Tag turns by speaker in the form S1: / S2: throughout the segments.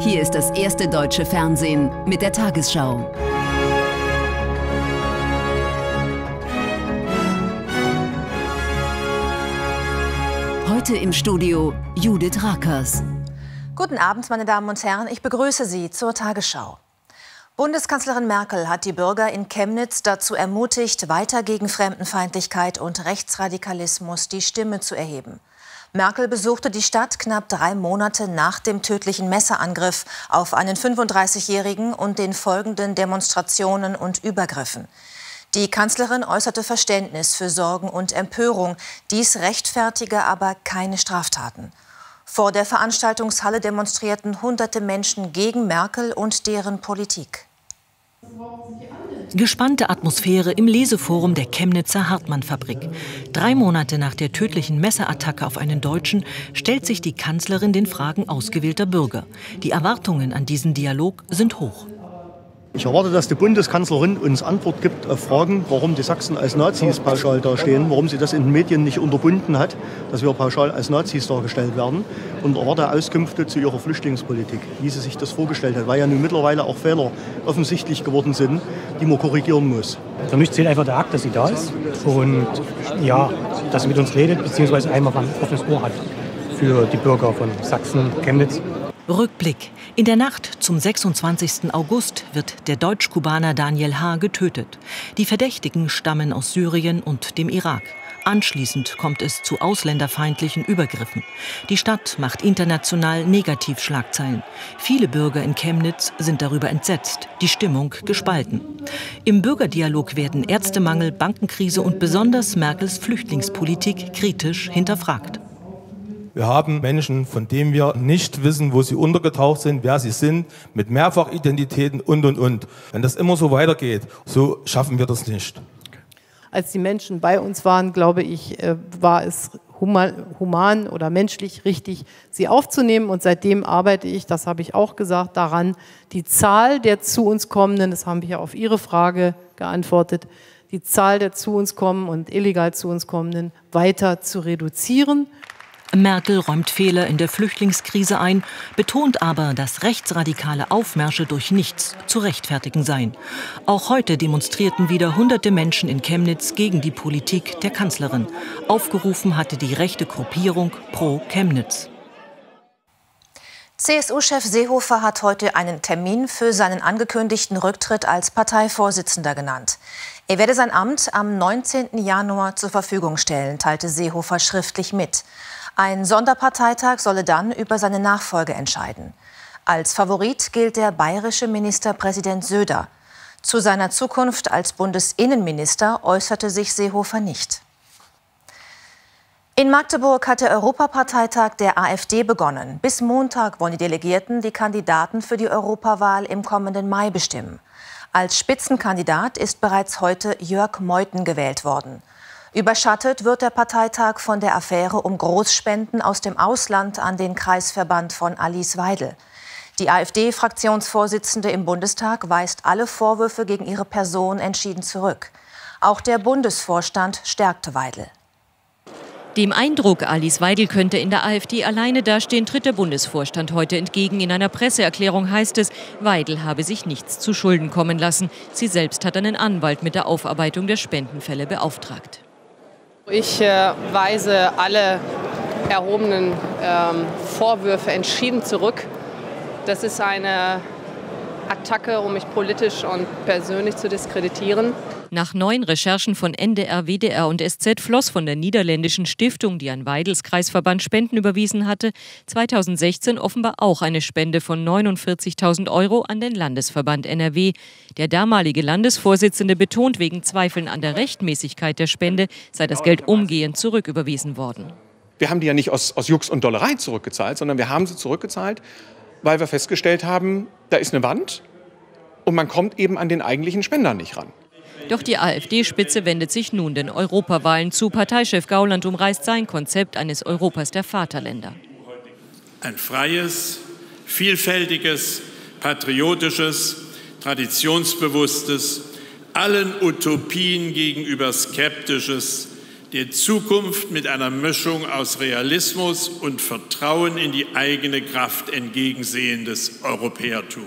S1: Hier ist das erste deutsche Fernsehen mit der Tagesschau. Heute im Studio Judith Rakers.
S2: Guten Abend, meine Damen und Herren. Ich begrüße Sie zur Tagesschau. Bundeskanzlerin Merkel hat die Bürger in Chemnitz dazu ermutigt, weiter gegen Fremdenfeindlichkeit und Rechtsradikalismus die Stimme zu erheben. Merkel besuchte die Stadt knapp drei Monate nach dem tödlichen Messerangriff auf einen 35-Jährigen und den folgenden Demonstrationen und Übergriffen. Die Kanzlerin äußerte Verständnis für Sorgen und Empörung. Dies rechtfertige aber keine Straftaten. Vor der Veranstaltungshalle demonstrierten hunderte Menschen gegen Merkel und deren Politik.
S3: Gespannte Atmosphäre im Leseforum der Chemnitzer Hartmann-Fabrik. Drei Monate nach der tödlichen Messerattacke auf einen Deutschen stellt sich die Kanzlerin den Fragen ausgewählter Bürger. Die Erwartungen an diesen Dialog sind hoch.
S4: Ich erwarte, dass die Bundeskanzlerin uns Antwort gibt auf Fragen, warum die Sachsen als Nazis pauschal dastehen, warum sie das in den Medien nicht unterbunden hat, dass wir pauschal als Nazis dargestellt werden und erwarte Auskünfte zu ihrer Flüchtlingspolitik, wie sie sich das vorgestellt hat, weil ja nun mittlerweile auch Fehler offensichtlich geworden sind, die man korrigieren muss.
S5: Für mich zählt einfach der Akt, dass sie da ist und ja, dass sie mit uns redet, beziehungsweise einmal ein offenes Ohr hat für die Bürger von Sachsen, Chemnitz.
S3: Rückblick. In der Nacht zum 26. August wird der Deutsch-Kubaner Daniel H. getötet. Die Verdächtigen stammen aus Syrien und dem Irak. Anschließend kommt es zu ausländerfeindlichen Übergriffen. Die Stadt macht international Negativschlagzeilen. Viele Bürger in Chemnitz sind darüber entsetzt, die Stimmung gespalten. Im Bürgerdialog werden Ärztemangel, Bankenkrise und besonders Merkels Flüchtlingspolitik kritisch hinterfragt.
S6: Wir haben Menschen, von denen wir nicht wissen, wo sie untergetaucht sind, wer sie sind, mit Mehrfachidentitäten und, und, und. Wenn das immer so weitergeht, so schaffen wir das nicht.
S7: Als die Menschen bei uns waren, glaube ich, äh, war es human oder menschlich richtig, sie aufzunehmen. Und seitdem arbeite ich, das habe ich auch gesagt, daran, die Zahl der zu uns kommenden, das haben wir ja auf Ihre Frage geantwortet, die Zahl der zu uns kommen und illegal zu uns kommenden weiter zu reduzieren.
S3: Merkel räumt Fehler in der Flüchtlingskrise ein, betont aber, dass rechtsradikale Aufmärsche durch nichts zu rechtfertigen seien. Auch heute demonstrierten wieder hunderte Menschen in Chemnitz gegen die Politik der Kanzlerin. Aufgerufen hatte die rechte Gruppierung Pro Chemnitz.
S2: CSU-Chef Seehofer hat heute einen Termin für seinen angekündigten Rücktritt als Parteivorsitzender genannt. Er werde sein Amt am 19. Januar zur Verfügung stellen, teilte Seehofer schriftlich mit. Ein Sonderparteitag solle dann über seine Nachfolge entscheiden. Als Favorit gilt der bayerische Ministerpräsident Söder. Zu seiner Zukunft als Bundesinnenminister äußerte sich Seehofer nicht. In Magdeburg hat der Europaparteitag der AfD begonnen. Bis Montag wollen die Delegierten die Kandidaten für die Europawahl im kommenden Mai bestimmen. Als Spitzenkandidat ist bereits heute Jörg Meuthen gewählt worden. Überschattet wird der Parteitag von der Affäre um Großspenden aus dem Ausland an den Kreisverband von Alice Weidel. Die AfD-Fraktionsvorsitzende im Bundestag weist alle Vorwürfe gegen ihre Person entschieden zurück. Auch der Bundesvorstand stärkte Weidel.
S8: Dem Eindruck, Alice Weidel könnte in der AfD alleine dastehen, tritt der Bundesvorstand heute entgegen. In einer Presseerklärung heißt es, Weidel habe sich nichts zu Schulden kommen lassen. Sie selbst hat einen Anwalt mit der Aufarbeitung der Spendenfälle beauftragt.
S9: Ich äh, weise alle erhobenen ähm, Vorwürfe entschieden zurück. Das ist eine Attacke, um mich politisch und persönlich zu diskreditieren.
S8: Nach neuen Recherchen von NDR, WDR und SZ floss von der niederländischen Stiftung, die an Weidels Kreisverband Spenden überwiesen hatte, 2016 offenbar auch eine Spende von 49.000 Euro an den Landesverband NRW. Der damalige Landesvorsitzende betont, wegen Zweifeln an der Rechtmäßigkeit der Spende sei das Geld umgehend zurücküberwiesen worden.
S10: Wir haben die ja nicht aus, aus Jux und Dollerei zurückgezahlt, sondern wir haben sie zurückgezahlt, weil wir festgestellt haben, da ist eine Wand und man kommt eben an den eigentlichen Spender nicht ran.
S8: Doch die AfD-Spitze wendet sich nun den Europawahlen zu. Parteichef Gauland umreißt sein Konzept eines Europas der Vaterländer.
S11: Ein freies, vielfältiges, patriotisches, traditionsbewusstes, allen Utopien gegenüber skeptisches, der Zukunft mit einer Mischung aus Realismus und Vertrauen in die eigene Kraft entgegensehendes Europäertum.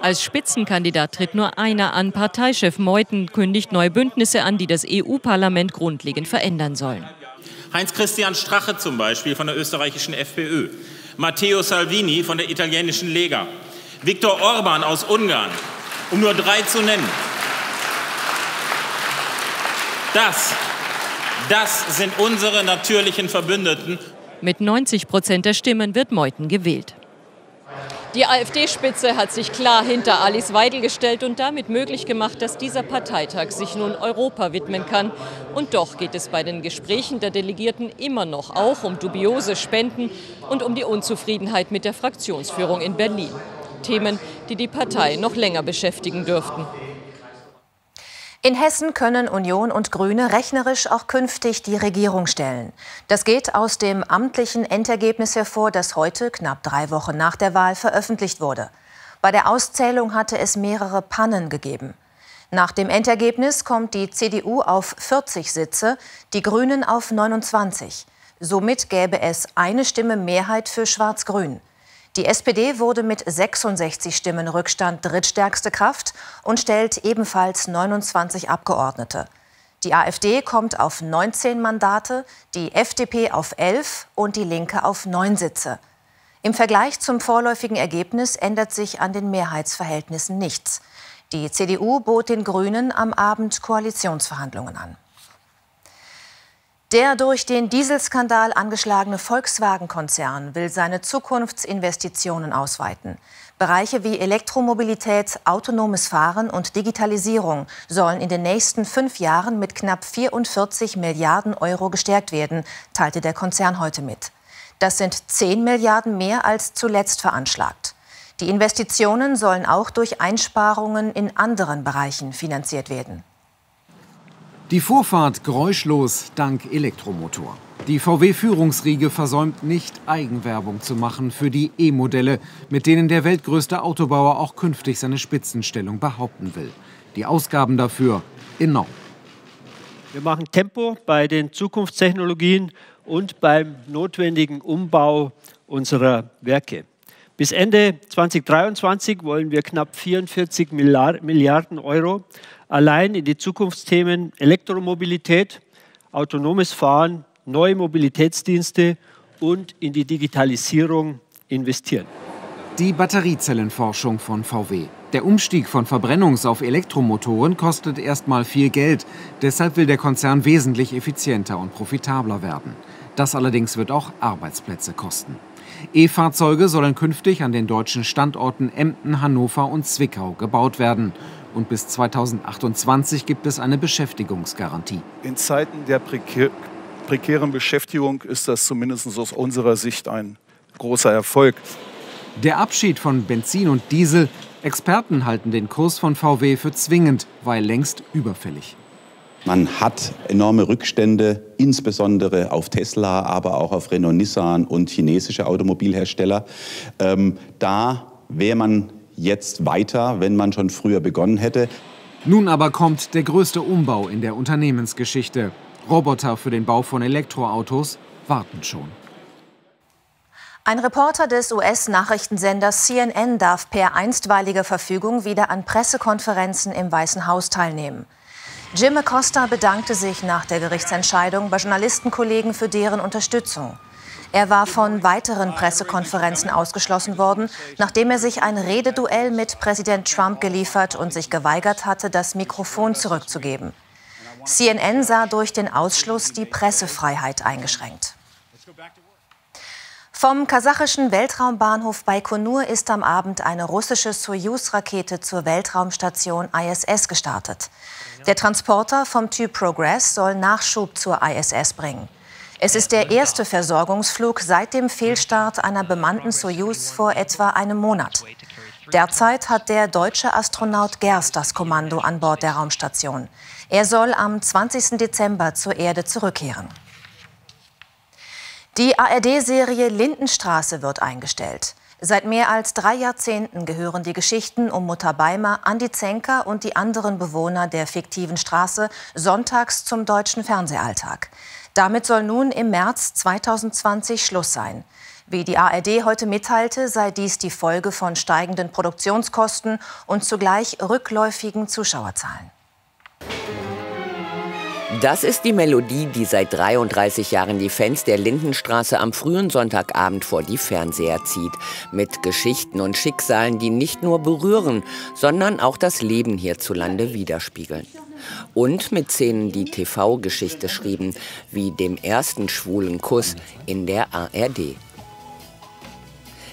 S8: Als Spitzenkandidat tritt nur einer an. Parteichef Meuthen kündigt neue Bündnisse an, die das EU-Parlament grundlegend verändern sollen.
S12: Heinz-Christian Strache zum Beispiel von der österreichischen FPÖ, Matteo Salvini von der italienischen Lega, Viktor Orban aus Ungarn, um nur drei zu nennen. Das, das sind unsere natürlichen Verbündeten.
S8: Mit 90 Prozent der Stimmen wird Meuthen gewählt. Die AfD-Spitze hat sich klar hinter Alice Weidel gestellt und damit möglich gemacht, dass dieser Parteitag sich nun Europa widmen kann. Und doch geht es bei den Gesprächen der Delegierten immer noch auch um dubiose Spenden und um die Unzufriedenheit mit der Fraktionsführung in Berlin. Themen, die die Partei noch länger beschäftigen dürften.
S2: In Hessen können Union und Grüne rechnerisch auch künftig die Regierung stellen. Das geht aus dem amtlichen Endergebnis hervor, das heute, knapp drei Wochen nach der Wahl, veröffentlicht wurde. Bei der Auszählung hatte es mehrere Pannen gegeben. Nach dem Endergebnis kommt die CDU auf 40 Sitze, die Grünen auf 29. Somit gäbe es eine Stimme Mehrheit für Schwarz-Grün. Die SPD wurde mit 66 Stimmen Rückstand drittstärkste Kraft und stellt ebenfalls 29 Abgeordnete. Die AfD kommt auf 19 Mandate, die FDP auf 11 und die Linke auf 9 Sitze. Im Vergleich zum vorläufigen Ergebnis ändert sich an den Mehrheitsverhältnissen nichts. Die CDU bot den Grünen am Abend Koalitionsverhandlungen an. Der durch den Dieselskandal angeschlagene Volkswagen-Konzern will seine Zukunftsinvestitionen ausweiten. Bereiche wie Elektromobilität, autonomes Fahren und Digitalisierung sollen in den nächsten fünf Jahren mit knapp 44 Milliarden Euro gestärkt werden, teilte der Konzern heute mit. Das sind 10 Milliarden mehr als zuletzt veranschlagt. Die Investitionen sollen auch durch Einsparungen in anderen Bereichen finanziert werden.
S13: Die Vorfahrt geräuschlos dank Elektromotor. Die VW-Führungsriege versäumt nicht, Eigenwerbung zu machen für die E-Modelle, mit denen der weltgrößte Autobauer auch künftig seine Spitzenstellung behaupten will. Die Ausgaben dafür enorm.
S14: Wir machen Tempo bei den Zukunftstechnologien und beim notwendigen Umbau unserer Werke. Bis Ende 2023 wollen wir knapp 44 Milliarden Euro allein in die Zukunftsthemen Elektromobilität, autonomes Fahren, neue Mobilitätsdienste und in die Digitalisierung investieren.
S13: Die Batteriezellenforschung von VW. Der Umstieg von Verbrennungs- auf Elektromotoren kostet erstmal viel Geld. Deshalb will der Konzern wesentlich effizienter und profitabler werden. Das allerdings wird auch Arbeitsplätze kosten. E-Fahrzeuge sollen künftig an den deutschen Standorten Emden, Hannover und Zwickau gebaut werden und bis 2028 gibt es eine Beschäftigungsgarantie.
S15: In Zeiten der prekär, prekären Beschäftigung ist das zumindest aus unserer Sicht ein großer Erfolg.
S13: Der Abschied von Benzin und Diesel. Experten halten den Kurs von VW für zwingend, weil längst überfällig.
S16: Man hat enorme Rückstände, insbesondere auf Tesla, aber auch auf Renault, Nissan und chinesische Automobilhersteller. Ähm, da wäre man jetzt weiter, wenn man schon früher begonnen hätte.
S13: Nun aber kommt der größte Umbau in der Unternehmensgeschichte. Roboter für den Bau von Elektroautos warten schon.
S2: Ein Reporter des US-Nachrichtensenders CNN darf per einstweiliger Verfügung wieder an Pressekonferenzen im Weißen Haus teilnehmen. Jim Acosta bedankte sich nach der Gerichtsentscheidung bei Journalistenkollegen für deren Unterstützung. Er war von weiteren Pressekonferenzen ausgeschlossen worden, nachdem er sich ein Rededuell mit Präsident Trump geliefert und sich geweigert hatte, das Mikrofon zurückzugeben. CNN sah durch den Ausschluss die Pressefreiheit eingeschränkt. Vom kasachischen Weltraumbahnhof Baikonur ist am Abend eine russische Soyuz-Rakete zur Weltraumstation ISS gestartet. Der Transporter vom Typ Progress soll Nachschub zur ISS bringen. Es ist der erste Versorgungsflug seit dem Fehlstart einer bemannten Soyuz vor etwa einem Monat. Derzeit hat der deutsche Astronaut Gerst das Kommando an Bord der Raumstation. Er soll am 20. Dezember zur Erde zurückkehren. Die ARD-Serie Lindenstraße wird eingestellt. Seit mehr als drei Jahrzehnten gehören die Geschichten um Mutter Beimer, Andi Zenker und die anderen Bewohner der fiktiven Straße sonntags zum deutschen Fernsehalltag. Damit soll nun im März 2020 Schluss sein. Wie die ARD heute mitteilte, sei dies die Folge von steigenden Produktionskosten und zugleich rückläufigen Zuschauerzahlen.
S17: Das ist die Melodie, die seit 33 Jahren die Fans der Lindenstraße am frühen Sonntagabend vor die Fernseher zieht. Mit Geschichten und Schicksalen, die nicht nur berühren, sondern auch das Leben hierzulande widerspiegeln. Und mit Szenen, die TV-Geschichte schrieben, wie dem ersten schwulen Kuss in der ARD.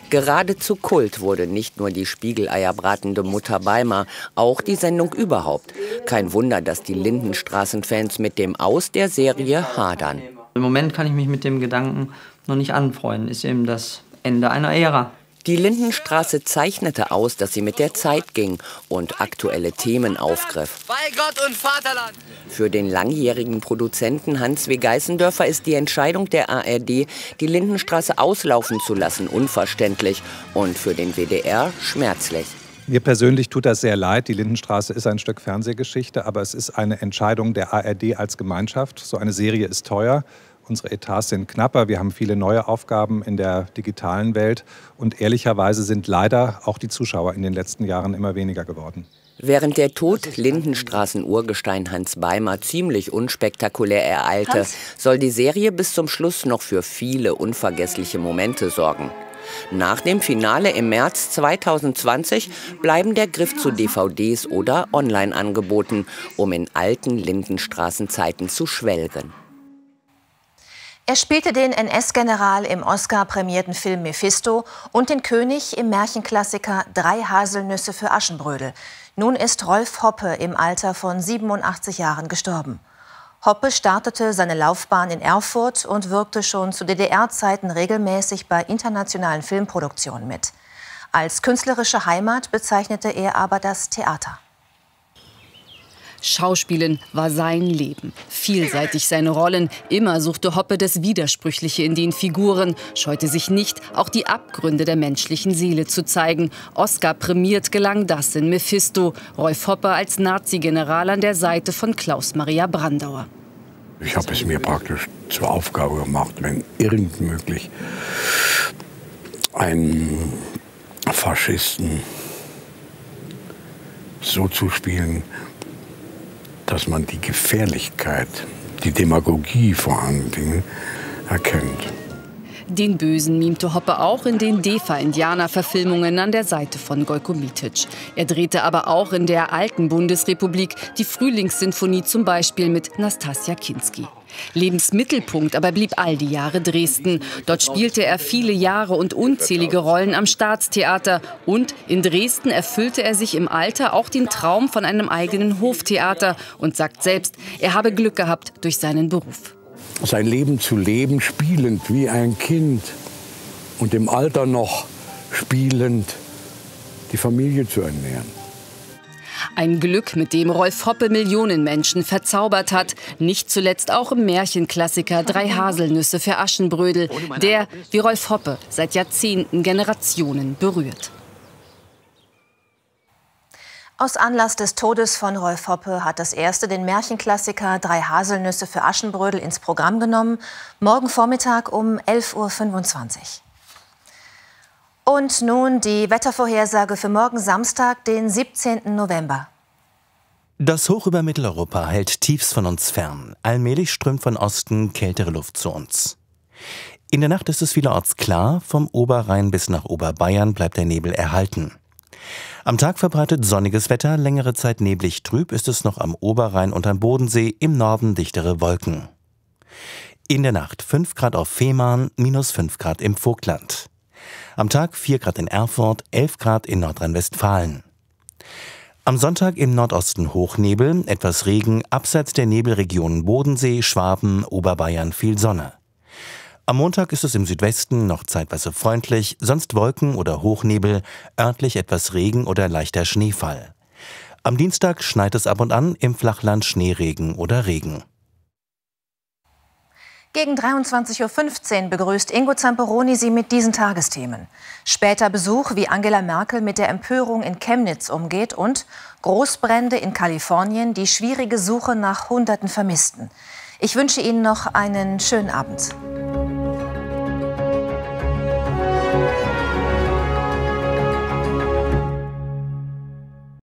S17: Geradezu Kult wurde nicht nur die Spiegeleierbratende Mutter Beimer, auch die Sendung überhaupt. Kein Wunder, dass die Lindenstraßenfans mit dem Aus der Serie hadern.
S18: Im Moment kann ich mich mit dem Gedanken noch nicht anfreunden. Ist eben das Ende einer Ära.
S17: Die Lindenstraße zeichnete aus, dass sie mit der Zeit ging und aktuelle Themen aufgriff.
S19: Bei Gott und Vaterland!
S17: Für den langjährigen Produzenten Hans W. Geißendörfer ist die Entscheidung der ARD, die Lindenstraße auslaufen zu lassen, unverständlich und für den WDR schmerzlich.
S20: Mir persönlich tut das sehr leid. Die Lindenstraße ist ein Stück Fernsehgeschichte, aber es ist eine Entscheidung der ARD als Gemeinschaft. So eine Serie ist teuer. Unsere Etats sind knapper, wir haben viele neue Aufgaben in der digitalen Welt und ehrlicherweise sind leider auch die Zuschauer in den letzten Jahren immer weniger geworden.
S17: Während der Tod Lindenstraßen-Urgestein Hans Beimer ziemlich unspektakulär ereilte, soll die Serie bis zum Schluss noch für viele unvergessliche Momente sorgen. Nach dem Finale im März 2020 bleiben der Griff zu DVDs oder Online-Angeboten, um in alten Lindenstraßenzeiten zu schwelgen.
S2: Er spielte den NS-General im Oscar-prämierten Film Mephisto und den König im Märchenklassiker Drei Haselnüsse für Aschenbrödel. Nun ist Rolf Hoppe im Alter von 87 Jahren gestorben. Hoppe startete seine Laufbahn in Erfurt und wirkte schon zu DDR-Zeiten regelmäßig bei internationalen Filmproduktionen mit. Als künstlerische Heimat bezeichnete er aber das Theater.
S21: Schauspielen war sein Leben. Vielseitig seine Rollen. Immer suchte Hoppe das Widersprüchliche in den Figuren, scheute sich nicht, auch die Abgründe der menschlichen Seele zu zeigen. Oscar prämiert gelang das in Mephisto. Rolf Hoppe als Nazi-General an der Seite von Klaus Maria Brandauer.
S22: Ich habe es mir praktisch zur Aufgabe gemacht, wenn irgend möglich, einen Faschisten so zu spielen, dass man die Gefährlichkeit, die Demagogie vor allen Dingen erkennt.
S21: Den Bösen mimte Hoppe auch in den Defa-Indianer-Verfilmungen an der Seite von Gojko Mitic. Er drehte aber auch in der alten Bundesrepublik die Frühlingssinfonie zum Beispiel mit Nastassja Kinski. Lebensmittelpunkt aber blieb all die Jahre Dresden. Dort spielte er viele Jahre und unzählige Rollen am Staatstheater. Und in Dresden erfüllte er sich im Alter auch den Traum von einem eigenen Hoftheater und sagt selbst, er habe Glück gehabt durch seinen Beruf.
S22: Sein Leben zu leben, spielend wie ein Kind und im Alter noch spielend die Familie zu ernähren.
S21: Ein Glück, mit dem Rolf Hoppe Millionen Menschen verzaubert hat. Nicht zuletzt auch im Märchenklassiker Drei Haselnüsse für Aschenbrödel, der, wie Rolf Hoppe, seit Jahrzehnten Generationen berührt.
S2: Aus Anlass des Todes von Rolf Hoppe hat das erste den Märchenklassiker Drei Haselnüsse für Aschenbrödel ins Programm genommen. Morgen Vormittag um 11.25 Uhr. Und nun die Wettervorhersage für morgen Samstag, den 17. November.
S23: Das Hoch über Mitteleuropa hält Tiefs von uns fern. Allmählich strömt von Osten kältere Luft zu uns. In der Nacht ist es vielerorts klar, vom Oberrhein bis nach Oberbayern bleibt der Nebel erhalten. Am Tag verbreitet sonniges Wetter, längere Zeit neblig trüb ist es noch am Oberrhein und am Bodensee, im Norden dichtere Wolken. In der Nacht 5 Grad auf Fehmarn, minus 5 Grad im Vogtland. Am Tag 4 Grad in Erfurt, 11 Grad in Nordrhein-Westfalen. Am Sonntag im Nordosten Hochnebel, etwas Regen, abseits der Nebelregionen Bodensee, Schwaben, Oberbayern viel Sonne. Am Montag ist es im Südwesten noch zeitweise freundlich, sonst Wolken oder Hochnebel, örtlich etwas Regen oder leichter Schneefall. Am Dienstag schneit es ab und an, im Flachland Schneeregen oder Regen.
S2: Gegen 23.15 Uhr begrüßt Ingo Zamperoni Sie mit diesen Tagesthemen. Später Besuch, wie Angela Merkel mit der Empörung in Chemnitz umgeht und Großbrände in Kalifornien, die schwierige Suche nach Hunderten Vermissten. Ich wünsche Ihnen noch einen schönen Abend.